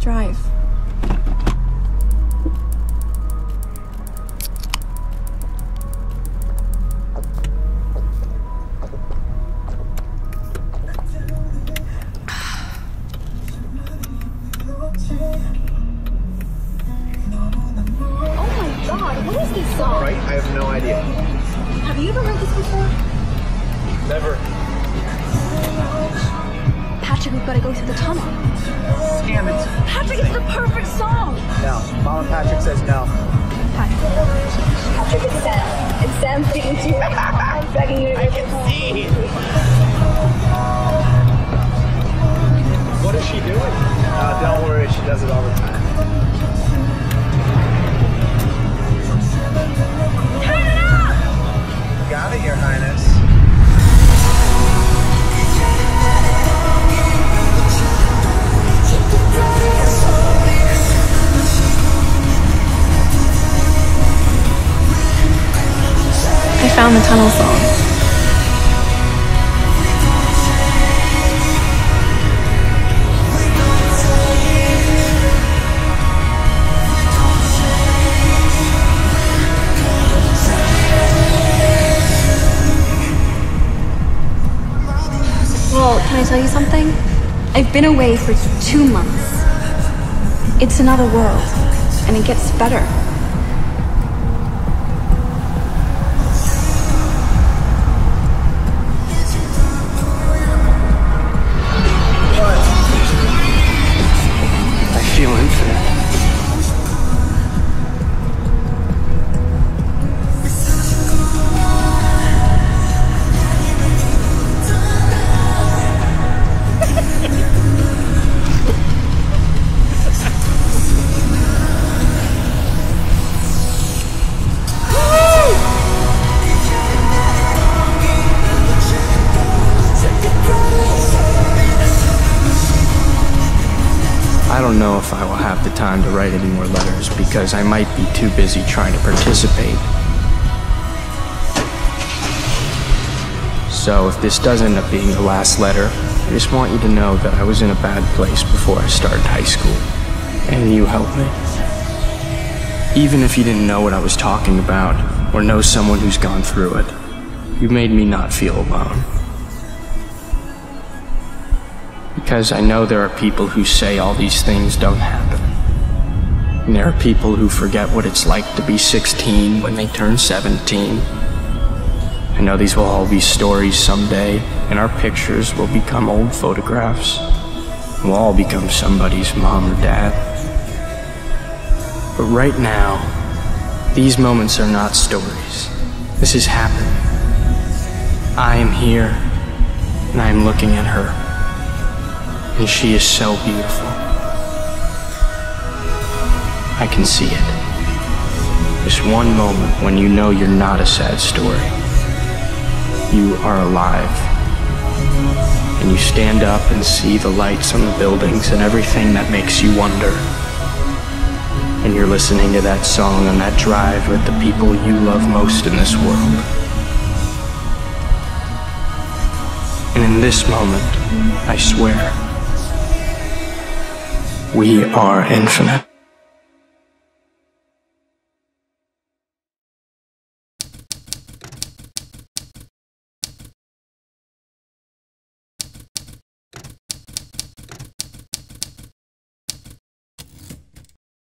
Let's drive. Oh my god, what is this song? Right? I have no idea. Have you ever heard this before? Never. Patrick, we've got to go through the tunnel. Damn it. Patrick, it's the perfect song! No. Mom and Patrick says no. Patrick, it's Sam. It's Sam speaking to you. I'm begging you to go home. see. What is she doing? Uh, don't worry, she does it all the time. Turn it up! Got it, Your Highness. I the tunnel song. Well, can I tell you something? I've been away for two months. It's another world, and it gets better. I don't know if I will have the time to write any more letters because I might be too busy trying to participate. So if this does end up being the last letter, I just want you to know that I was in a bad place before I started high school. And you helped me. Even if you didn't know what I was talking about, or know someone who's gone through it, you made me not feel alone. Because I know there are people who say all these things don't happen. And there are people who forget what it's like to be 16 when they turn 17. I know these will all be stories someday, and our pictures will become old photographs. We'll all become somebody's mom or dad. But right now, these moments are not stories. This is happening. I am here, and I am looking at her and she is so beautiful. I can see it. This one moment when you know you're not a sad story. You are alive. And you stand up and see the lights on the buildings and everything that makes you wonder. And you're listening to that song on that drive with the people you love most in this world. And in this moment, I swear, we are infinite.